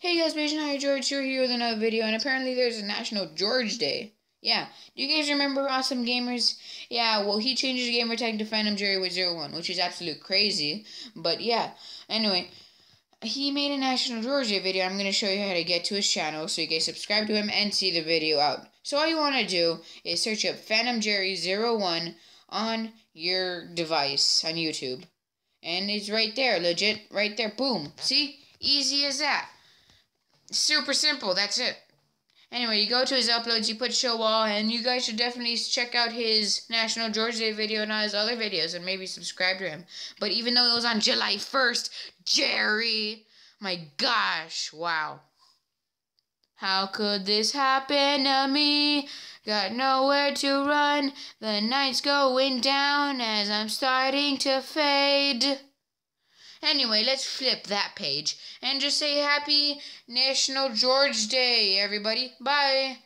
Hey guys, Patient Hi George here, here with another video, and apparently there's a National George Day. Yeah, do you guys remember Awesome Gamers? Yeah, well he changed his gamer tag to Phantom Jerry with zero one, which is absolute crazy. But yeah, anyway, he made a National George Day video. I'm gonna show you how to get to his channel so you guys subscribe to him and see the video out. So all you wanna do is search up Phantom Jerry zero one on your device on YouTube. And it's right there, legit, right there. Boom. See? Easy as that. Super simple. That's it. Anyway, you go to his uploads, you put show all, and you guys should definitely check out his National George Day video and all his other videos, and maybe subscribe to him. But even though it was on July 1st, Jerry, my gosh, wow. How could this happen to me? Got nowhere to run. The night's going down as I'm starting to fade. Anyway, let's flip that page and just say Happy National George Day, everybody. Bye.